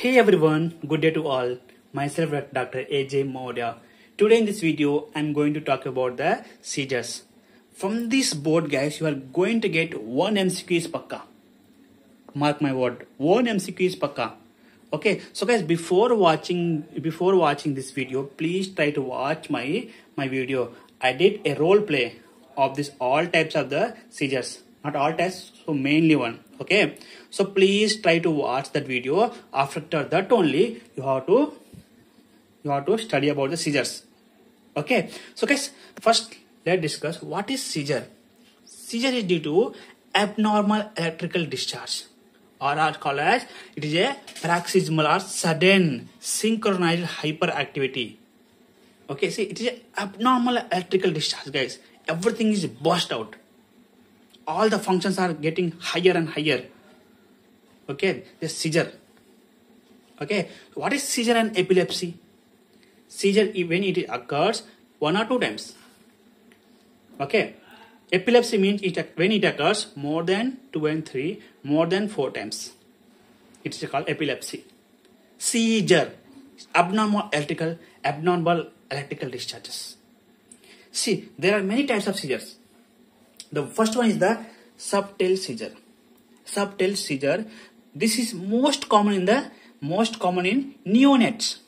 Hey everyone, good day to all. Myself Dr. AJ Modia. Today in this video, I'm going to talk about the seizures. From this board guys, you are going to get one MCQ is pakka. Mark my word, one MCQ is pakka. Okay, so guys, before watching before watching this video, please try to watch my my video. I did a role play of this all types of the seizures not all types so mainly one okay? So please try to watch that video. After that only you have to you have to study about the seizures. Okay? So guys first let's discuss what is seizure. Seizure is due to abnormal electrical discharge or are called as it is a paroxysmal or sudden synchronized hyperactivity. Okay? See it is abnormal electrical discharge guys. Everything is burst out all the functions are getting higher and higher. Okay? The seizure. Okay? What is seizure and epilepsy? Seizure when it occurs one or two times. Okay? Epilepsy means it when it occurs more than two and three more than four times. It's called epilepsy. Seizure. Abnormal electrical abnormal electrical discharges. See, there are many types of seizures. The first one is the subtle seizure. Subtle seizure. This is most common in the most common in neonates.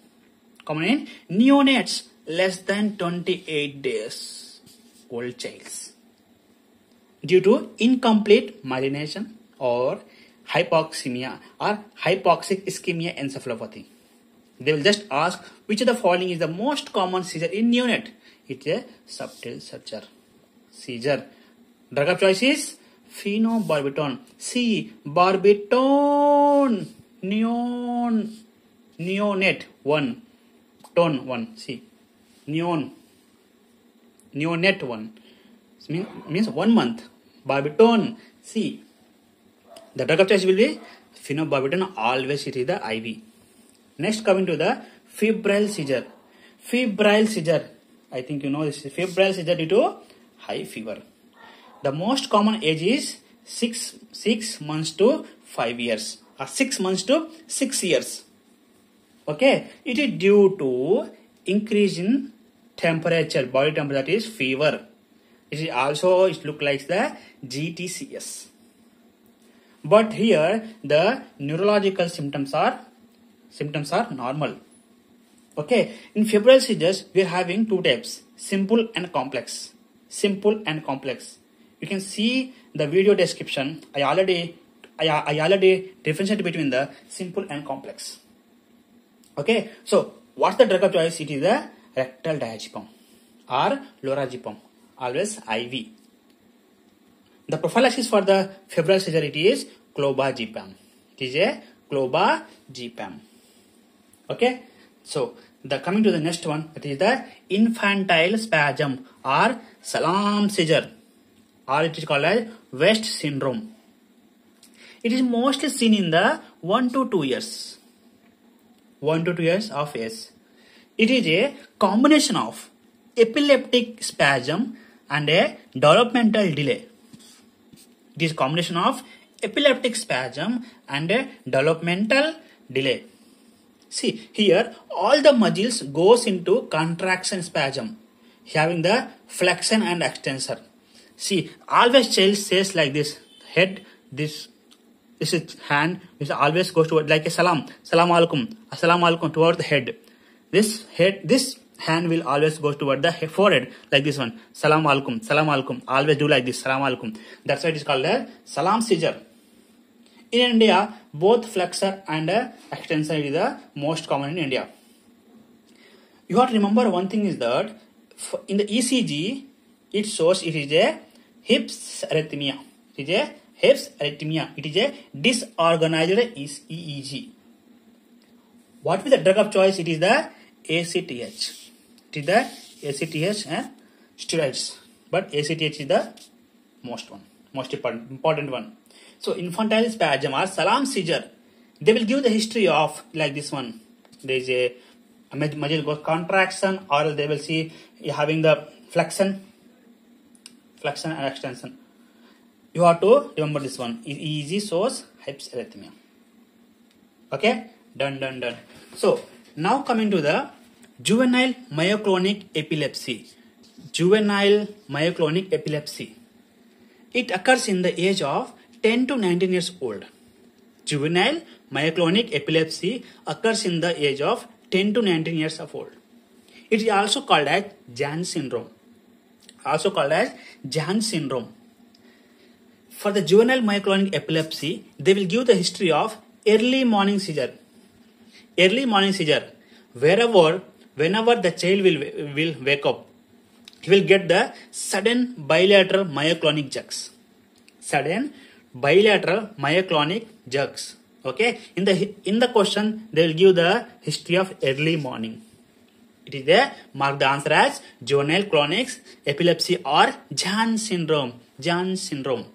Common in neonates less than 28 days old childs. Due to incomplete myelination or hypoxemia or hypoxic ischemia encephalopathy. They will just ask which of the following is the most common seizure in neonate. It's a subtle seizure. Seizure. Drug of choice is phenobarbital. C. Barbiton. Neon. Neonate. One. Tone. One. C. Neon. Neonate. One. Means, means one month. Barbiton. C. The drug of choice will be phenobarbital. Always it is the IV. Next coming to the febrile seizure. Febrile seizure. I think you know this is febrile seizure due to high fever. The most common age is 6, 6 months to 5 years or 6 months to 6 years. Okay. It is due to increase in temperature, body temperature is fever. It is also it look like the GTCS. But here the neurological symptoms are symptoms are normal. Okay, in febrile seizures, we are having two types, simple and complex. Simple and complex. You can see the video description. I already, I, I already differentiate between the simple and complex. Okay, so what's the drug of choice? It is the rectal diazepam or lorazepam, always IV. The prophylaxis for the febrile seizure it is clobazepam. It is a clobazepam okay so the coming to the next one that is the infantile spasm or salam seizure or it is called as west syndrome. It is mostly seen in the 1 to 2 years. 1 to 2 years of age. It is a combination of epileptic spasm and a developmental delay. It is combination of epileptic spasm and a developmental delay. See here all the muscles goes into contraction spasm having the flexion and extensor. See always child says like this head this this is hand which always goes toward like a salam salam alaikum assalamu alaikum toward the head. This head this hand will always go toward the forehead like this one salam alaikum salam alaikum always do like this salam alaikum that's why it is called a salam seizure in India, both flexor and extensor is the most common in India. You have to remember one thing is that in the ECG, it shows it is a hips arrhythmia. It is a hips arrhythmia. It is a disorganized EEG. What is the drug of choice? It is the ACTH. It is the ACTH and steroids. But ACTH is the most one, most important one. So infantile spasm or salam seizure, they will give the history of like this one. There is a muscle contraction or they will see having the flexion, flexion and extension. You have to remember this one. EEG shows hypsarrhythmia. Okay. Done, done, done. So now coming to the juvenile myoclonic epilepsy. Juvenile myoclonic epilepsy. It occurs in the age of 10 to 19 years old. Juvenile myoclonic epilepsy occurs in the age of 10 to 19 years of old. It is also called as Janz syndrome. Also called as Janz syndrome. For the juvenile myoclonic epilepsy, they will give the history of early morning seizure. Early morning seizure. Wherever, whenever the child will, will wake up, he will get the sudden bilateral myoclonic jerks. Sudden bilateral myoclonic jerks. Okay. In the in the question, they will give the history of early morning. It is there. Mark the answer as juvenile clonics epilepsy or Janz syndrome. Janz syndrome.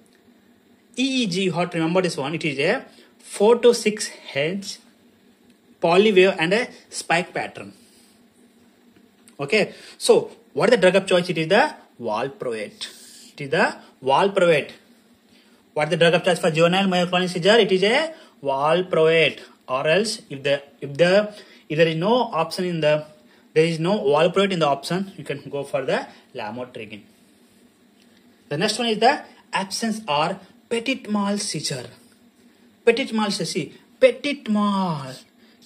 EEG, to remember this one. It is a 4 to 6 heads, polywave and a spike pattern. Okay. So, what is the drug of choice? It is the valproate. It is the valproate. What is the drug of choice for juvenile myoclonic seizure? It is a valproate. Or else, if the if the if there is no option in the there is no valproate in the option, you can go for the lamotrigine. The next one is the absence or petit mal seizure. Petit mal. See, petit mal,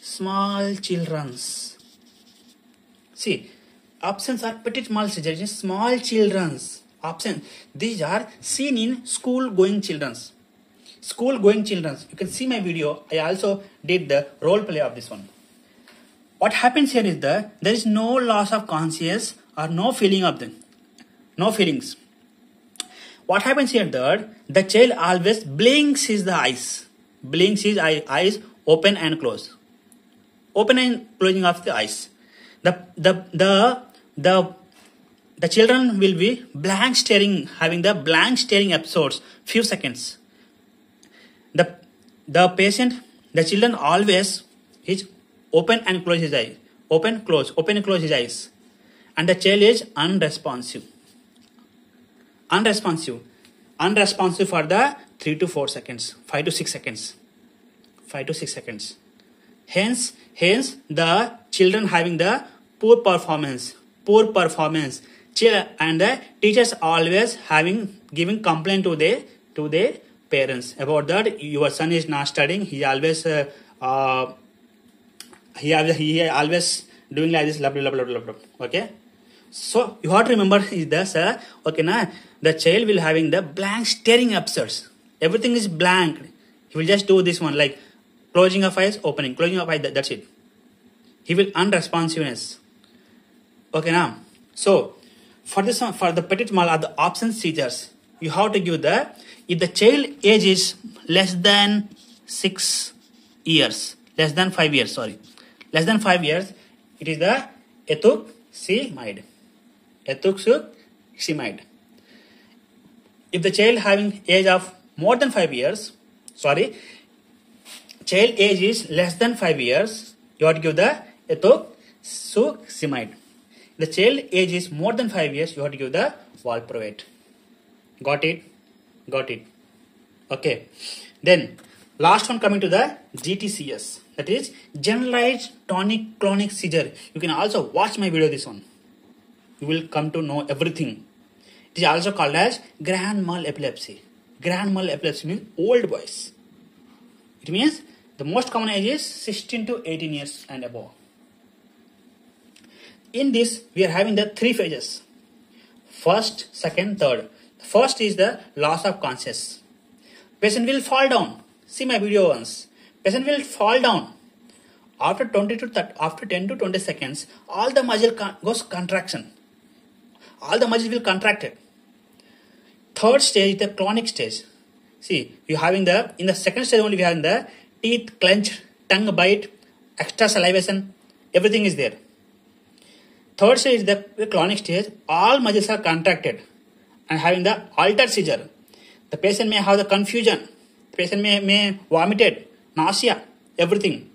small children's. See, absence or petit mal seizure small children's. Absence. These are seen in school going children's. School going children's. You can see my video. I also did the role play of this one. What happens here is that there is no loss of conscious or no feeling of them. No feelings. What happens here that the child always blinks his the eyes. Blinks his eye, eyes open and close. Open and closing of the eyes. The the the the the children will be blank staring, having the blank staring episodes, few seconds. The the patient, the children always is open and close his eyes. Open, close, open close his eyes. And the child is unresponsive. Unresponsive. Unresponsive for the 3 to 4 seconds, 5 to 6 seconds. 5 to 6 seconds. Hence, hence the children having the poor performance, poor performance. And the teachers always having giving complaint to their to their parents about that your son is not studying. He always uh, uh, he always, he always doing like this blah blah blah blah blah okay? So you have to remember is okay now the child will having the blank staring episodes everything is blank. He will just do this one like closing of eyes opening closing of eyes that, that's it. He will unresponsiveness. Okay now so for this one for the petit mal or the absence seizures you have to give the if the child age is less than six years less than five years sorry less than 5 years, it is the ethoximide. Ethoximide. If the child having age of more than 5 years, sorry, child age is less than 5 years, you have to give the ethoximide. The child age is more than 5 years, you have to give the valproate. Got it? Got it. Okay. Then last one coming to the GTCS that is generalized tonic clonic seizure. You can also watch my video this one. You will come to know everything. It is also called as grand mal epilepsy. Grand mal epilepsy means old boys. It means the most common age is 16 to 18 years and above. In this, we are having the three phases. First, second, third. First is the loss of consciousness. Patient will fall down. See my video once patient will fall down. After 20 to 30, after 10 to 20 seconds all the muscle con goes contraction. All the muscles will contract it. Third stage is the clonic stage. See you having the in the second stage only we have the teeth clench tongue bite extra salivation everything is there. Third stage is the, clonic stage. All muscles are contracted and having the altered seizure. The patient may have the confusion. The patient may, may vomited nausea, everything.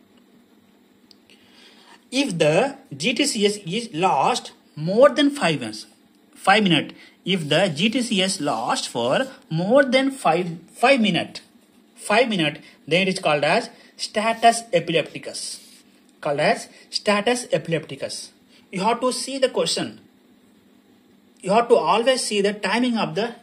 If the GTCS is lost more than 5 minutes, 5 minutes, if the GTCS lost for more than 5, 5 minutes, 5 minutes, then it is called as status epilepticus. Called as status epilepticus. You have to see the question. You have to always see the timing of the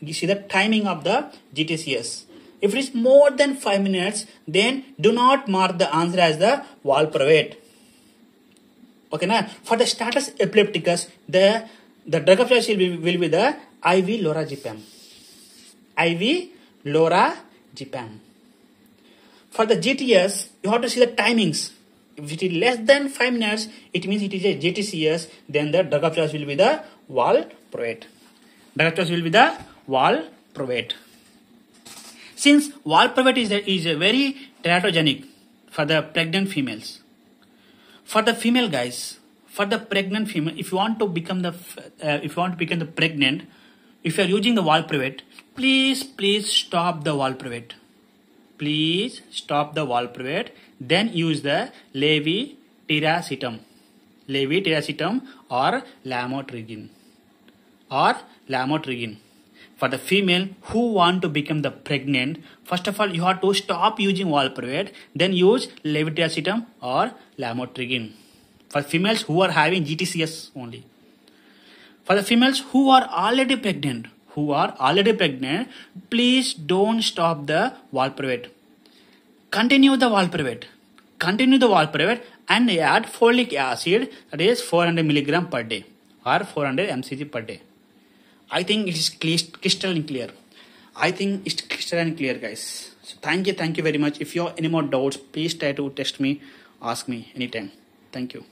you see the timing of the GTCS. If it is more than 5 minutes, then do not mark the answer as the valproate. Okay, now for the status epilepticus, the the drug of choice will be, will be the IV lorazepam. IV lorazepam. For the GTS, you have to see the timings. If it is less than 5 minutes, it means it is a GTCS, then the drug of choice will be the valproate. Drug of choice will be the valproate. Since valproate is a, is a very teratogenic for the pregnant females. For the female guys, for the pregnant female, if you want to become the uh, if you want to become the pregnant, if you are using the valproate, please please stop the valproate. Please stop the valproate. Then use the levetiracetam, levetiracetam or lamotrigine or lamotrigine for the female who want to become the pregnant, first of all, you have to stop using valproate, then use levetiracetam or lamotrigine. For females who are having GTCS only. For the females who are already pregnant, who are already pregnant, please don't stop the valproate. Continue the valproate. Continue the valproate and add folic acid that is 400 milligram per day or 400 mcg per day. I think it is crystal clear. I think it's crystal clear, guys. So thank you, thank you very much. If you have any more doubts, please try to text me, ask me anytime. Thank you.